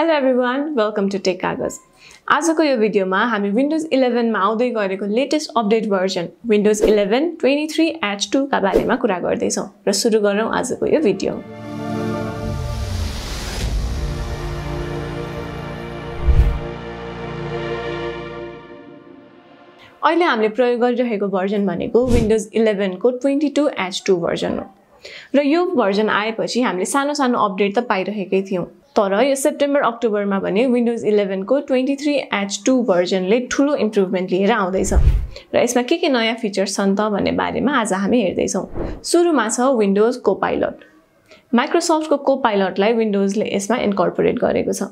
Hello everyone welcome to tech Kagaj आजको यो भिडियोमा हामी विन्डोज इलेभेनमा आउँदै गरेको latest update version Windows eleven twenty three H टूका बारेमा कुरा गर्दैछौँ र सुरु गरौँ आजको यो भिडियो। अहिले हामीले प्रयोग गरिरहेको भर्जन भनेको Windows इलेभेनको twenty two H two version हो। र यो भर्जन आएपछि हामीले सानो सानो अपडेट त पाइरहेकै थियौँ। तर यो सेप्टेम्बर अक्टोबरमा भने विन्डोज इलेभेनको ट्वेन्टी थ्री एच टू भर्जनले ठुलो इम्प्रुभमेन्ट लिएर आउँदैछ। र यसमा के के नयाँ फिचर्स छन् त भन्ने बारेमा आज हामी हेर्दैछौँ। सुरुमा छ विन्डोज को पाइलट माइक्रोसफ्टको को पाइलटलाई विन्डोजले यसमा इन्कर्पोरेट गरेको छ।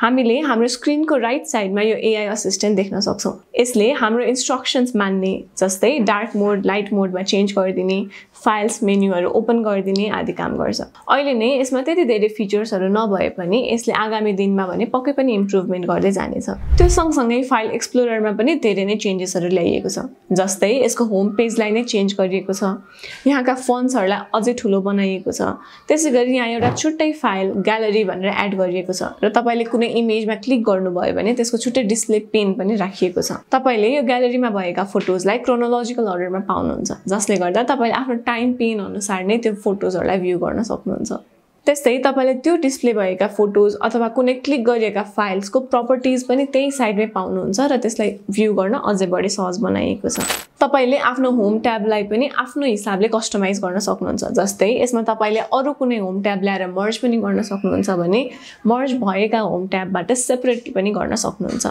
हामीले हाम्रो स्क्रिनको राइट साइडमा यो एआई असिस्टेन्ट देख्न सक्छौँ। यसले हाम्रो इन्स्ट्रक्सन्स मान्ने जस्तै डार्क मोड लाइट मोडमा चेन्ज गरिदिने फाइल्स मेन्युहरू ओपन गरिदिने आदि काम गर्छ। अहिले नै यसमा त्यति धेरै फिचर्सहरू नभए पनि यसले आगामी दिनमा भने पक्कै पनि इम्प्रुभमेन्ट गर्दै जानेछ। त्यो सँगसँगै फाइल एक्सप्लोररमा पनि धेरै नै चेन्जेसहरू ल्याइएको छ। जस्तै यसको होम पेजलाई नै चेन्ज गरिएको छ। यहाँका फन्ड्सहरूलाई अझै ठुलो बनाइएको छ। त्यसै गरी यहाँ एउटा छुट्टै फाइल ग्यालरी भनेर एड गरिएको छ। र तपाईँले कुनै इमेजमा क्लिक गर्नुभयो भने त्यसको छुट्टै डिस्प्ले पेन पनि राखिएको छ। तपाईँले यो ग्यालरीमा भएका फोटोजलाई क्रोनोलोजिकल अर्डरमा पाउनुहुन्छ। जसले गर्दा तपाईँले आफ्नो टाइम पेन अनुसार नै त्यो फोटोजहरूलाई भ्यू गर्न सक्नुहुन्छ। त्यस्तै तपाईँले त्यो डिस्प्ले भएका फोटोज अथवा कुनै क्लिक गरिएका फाइल्सको प्रपर्टिज पनि त्यही साइडमै पाउनुहुन्छ र त्यसलाई भ्यू गर्न अझै बढी सहज बनाइएको छ। तपाईँले आफ्नो होम ट्याबलाई पनि आफ्नो हिसाबले कस्टमाइज गर्न सक्नुहुन्छ। जस्तै यसमा तपाईँले अरू कुनै होम ट्याब ल्याएर मर्ज पनि गर्न सक्नुहुन्छ भने मर्ज भएका होम ट्याबबाट सेपरेटली पनि गर्न सक्नुहुन्छ।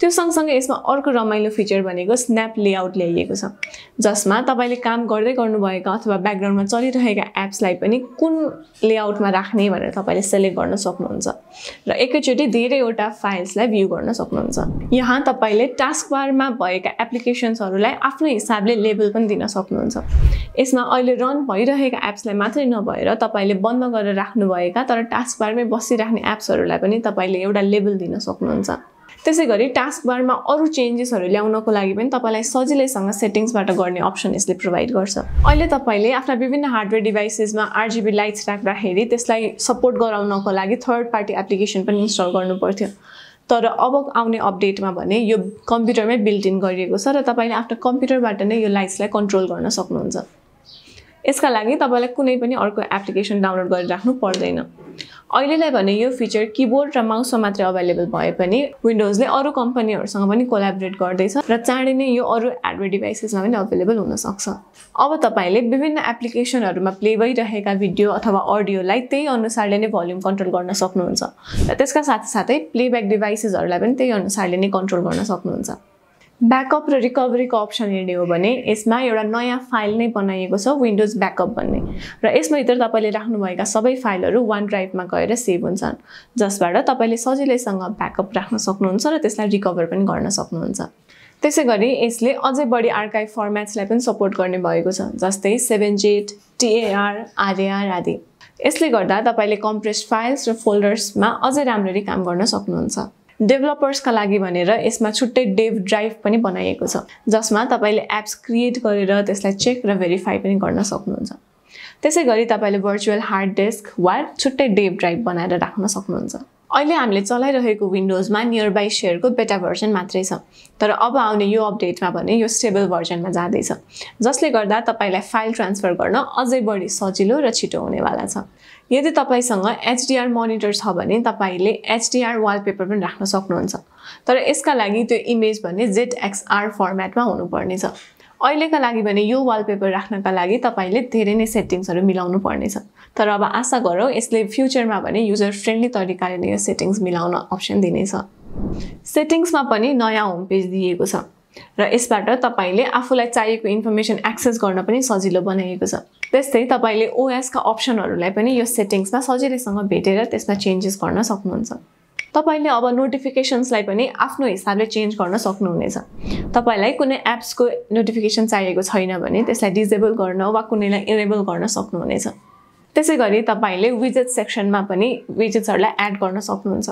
त्यो सँगसँगै यसमा अर्को रमाइलो फिचर भनेको स्न्याप लेआउट ल्याइएको छ। जसमा तपाईँले काम गर्दै गर्नुभएका अथवा ब्याकग्राउन्डमा चलिरहेका एप्सलाई पनि कुन लेआउटमा राख्ने भनेर तपाईँले सेलेक्ट गर्न सक्नुहुन्छ। र एकैचोटि धेरैवटा फाइल्सलाई भ्यू गर्न सक्नुहुन्छ। यहाँ तपाईँले टास्क बारमा भएका एप्लिकेसन्सहरूलाई आफ्नो हिसाबले लेबल पनि दिन सक्नुहुन्छ। यसमा अहिले रन भइरहेका एप्सलाई मात्रै नभएर तपाईँले बन्द गरेर राख्नुभएका तर टास्क बारमै बसिराख्ने एप्सहरूलाई पनि तपाईँले एउटा लेबल दिन सक्नुहुन्छ। त्यसै गरी टास्क बारमा अरू चेन्जेसहरू ल्याउनको लागि पनि तपाईँलाई सजिलैसँग सेटिङ्सबाट गर्ने अप्सन यसले प्रोभाइड गर्छ। अहिले तपाईँले आफ्ना विभिन्न हार्डवेयर डिभाइसेसमा आरजिबी लाइट्स राख्दाखेरि त्यसलाई सपोर्ट गराउनको लागि थर्ड पार्टी एप्लिकेसन पनि इन्स्टल गर्नु पर्थ्यो तर अब आउने अपडेटमा भने यो कम्प्युटरमै बिल्ट इन गरिएको छ र तपाईँले आफ्नो कम्प्युटरबाट नै यो लाइट्सलाई कन्ट्रोल गर्न सक्नुहुन्छ। यसका लागि तपाईँलाई कुनै पनि अर्को एप्लिकेसन डाउनलोड गरिराख्नु पर्दैन। अहिलेलाई भने यो फिचर किबोर्ड र माउसमा मात्रै अभाइलेबल भए पनि विन्डोजले अरू कम्पनीहरूसँग पनि कोलाबरेट गर्दैछ र चाँडै नै यो अरू एडवेयर डिभाइसेसमा पनि अभाइलेबल हुनसक्छ अब तपाईँले विभिन्न एप्लिकेसनहरूमा प्ले भइरहेका भिडियो अथवा अडियोलाई त्यही अनुसारले नै भल्युम कन्ट्रोल गर्न सक्नुहुन्छ। र त्यसका साथै साथै प्लेब्याक डिभाइसेसहरूलाई पनि त्यही अनुसारले नै कन्ट्रोल गर्न सक्नुहुन्छ। ब्याकअप र रिकभरीको अप्सन हेर्ने हो भने यसमा एउटा नयाँ फाइल नै बनाइएको छ विन्डोज ब्याकअप भन्ने। र यसभित्र तपाईँले राख्नुभएका सबै फाइलहरू वान ड्राइभमा गएर सेभ हुन्छन् जसबाट तपाईँले सजिलैसँग ब्याकअप राख्न सक्नुहुन्छ र त्यसलाई रिकभर पनि गर्न सक्नुहुन्छ। त्यसै गरी यसले अझै बढी आर्काइभ फर्मेट्सलाई पनि सपोर्ट गर्ने भएको छ जस्तै सेभेन जेट टिएआर आरएआर आदि। यसले गर्दा तपाईँले कम्प्रेस्ड फाइल्स र फोल्डर्समा अझै राम्ररी काम गर्न सक्नुहुन्छ। डेभलपर्सका लागि भनेर यसमा छुट्टै डेभ ड्राइभ पनि बनाइएको छ जसमा तपाईँले एप्स क्रिएट गरेर त्यसलाई चेक र भेरिफाई पनि गर्न सक्नुहुन्छ। त्यसै गरी तपाईँले भर्चुअल हार्ड डेस्क वा छुट्टै डेभ ड्राइभ बनाएर राख्न सक्नुहुन्छ। अहिले हामीले चलाइरहेको विन्डोजमा नियर बाई सेयरको बेटा भर्जन मात्रै छ। तर अब आउने यो अपडेटमा भने यो स्टेबल भर्जनमा जाँदैछ। जसले गर्दा तपाईँलाई फाइल ट्रान्सफर गर्न अझै बढी सजिलो र छिटो हुनेवाला छ। यदि तपाईँसँग एचडिआर मोनिटर छ भने तपाईँले एचडिआर वालपेपर पनि राख्न सक्नुहुन्छ। तर यसका लागि त्यो इमेज भने जेडएक्सआर फर्मेटमा हुनुपर्नेछ। अहिलेका लागि भने यो वालपेपर राख्नका लागि तपाईँले धेरै नै सेटिङ्सहरू मिलाउनु पर्नेछ। तर अब आशा गरौँ यसले फ्युचरमा भने युजर फ्रेन्डली तरिकाले नै यो सेटिङ्स मिलाउन अप्सन दिनेछ। सेटिङ्समा पनि नयाँ होम पेज दिएको छ र यसबाट तपाईँले आफूलाई चाहिएको इन्फर्मेसन एक्सेस गर्न पनि सजिलो बनाइएको छ। त्यस्तै तपाईँले ओएसका अप्सनहरूलाई पनि यो सेटिङ्समा सजिलैसँग भेटेर त्यसमा चेन्जेस गर्न सक्नुहुन्छ। तपाईँले अब नोटिफिकेसन्सलाई पनि आफ्नो हिसाबले चेन्ज गर्न सक्नुहुनेछ। तपाईँलाई कुनै एप्सको नोटिफिकेसन चाहिएको छैन भने त्यसलाई डिजेबल गर्न वा कुनैलाई इनेबल गर्न सक्नुहुनेछ। त्यसै गरी तपाईँले विजेट सेक्सनमा पनि विजेट्सहरूलाई एड गर्न सक्नुहुन्छ।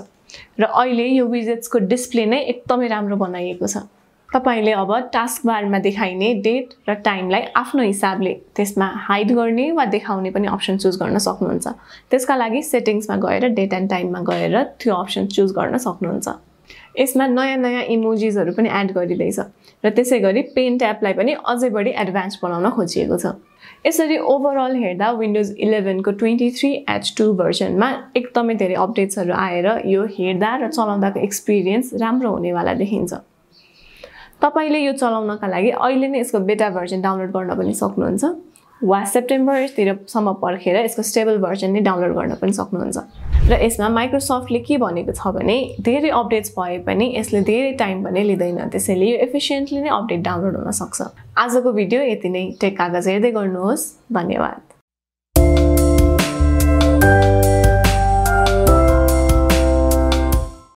र अहिले यो विजेट्सको डिस्प्ले नै एकदमै राम्रो बनाइएको छ। तपाईँले अब टास्क बारमा देखाइने डेट र टाइमलाई आफ्नो हिसाबले त्यसमा हाइड गर्ने वा देखाउने पनि अप्सन चुज गर्न सक्नुहुन्छ। त्यसका लागि सेटिङ्समा गएर डेट एन्ड टाइममा गएर त्यो अप्सन चुज गर्न सक्नुहुन्छ। यसमा नयाँ नयाँ इमोजिजहरू पनि एड गरिँदैछ र त्यसै गरी पेन्ट एपलाई पनि अझै बढी एडभान्स बनाउन खोजिएको छ। यसरी ओभरअल हेर्दा विन्डोज इलेभेनको ट्वेन्टी थ्री एच टू भर्जनमा एकदमै धेरै अपडेट्सहरू आएर यो हेर्दा र चलाउँदाको एक्सपिरियन्स राम्रो हुनेवाला देखिन्छ। तपाईँले यो चलाउनका लागि अहिले नै यसको बेटा भर्जन डाउनलोड गर्न पनि सक्नुहुन्छ। वा सेप्टेम्बरतिरसम्म पर्खेर यसको स्टेबल भर्जन नै डाउनलोड गर्न पनि सक्नुहुन्छ। र यसमा माइक्रोसफ्टले के भनेको छ भने धेरै अपडेट्स भए पनि यसले धेरै टाइम पनि लिँदैन। त्यसैले यो एफिसियन्टली नै अपडेट डाउनलोड हुन सक्छ। आजको भिडियो यति नै। टेक कागज हेर्दै गर्नुहोस्। धन्यवाद।